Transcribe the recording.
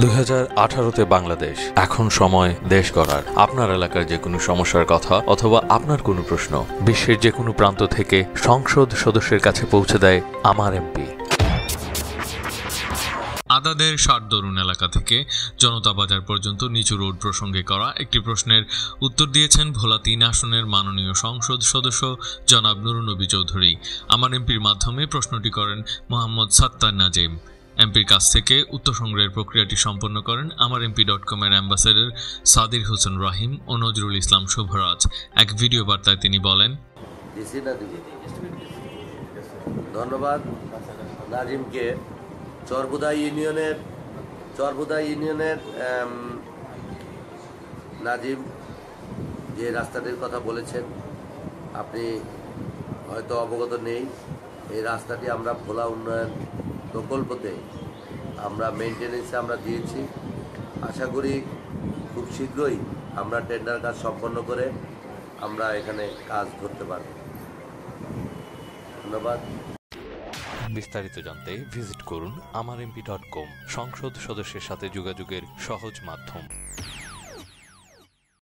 দুই হাজার আঠারোতে বাংলাদেশ। এখন সময় দেশ গড়ার। আপনার এলাকার যে কোনো সমস্যার কথা অথবা আপনার কোনো প্রশ্ন, বিশ্বের যে কোনো প্রান্ত থেকে সংসদ সদস্যের কাছে পৌঁছে দেয় আমার এমপি। আদাদের ষাটদরুন এলাকা থেকে জনতা বাজার পর্যন্ত নিচু রোড প্রসঙ্গে করা একটি প্রশ্নের উত্তর দিয়েছেন ভোলা তিন আসনের মাননীয় সংসদ সদস্য জনাব নুরুনবী চৌধুরী। আমার এমপির মাধ্যমে প্রশ্নটি করেন মোহাম্মদ সাত্তার নাজিম। এমপির কাছ থেকে উত্তর সংগ্রহের প্রক্রিয়াটি সম্পন্ন করেন আমার এমপি ডট কমের অ্যাম্বাসেডর সাদির হোসেন রাহিম ও নজরুল ইসলাম শুভরাজ। এক ভিডিও বার্তায় তিনি বলেন, ধন্যবাদ। নাজিমকে চরবুদা ইউনিয়নের চরবুদা ইউনিয়নের নাজিম যে রাস্তাটির কথা বলেছেন, আপনি হয়তো অবগত নেই। এই রাস্তাটি আমরা ভোলা উন্নয়ন প্রকল্পতে আমরা মেনটেনেন্সে আমরা দিয়েছি। আশা করি খুব শীঘ্রই আমরা টেন্ডার কাজ সম্পন্ন করে আমরা এখানে কাজ ধরতে পারব। ধন্যবাদ। বিস্তারিত জানতে ভিজিট করুন আমার এমপি ডট কম সংসদ সদস্যের সাথে যোগাযোগের সহজ মাধ্যম।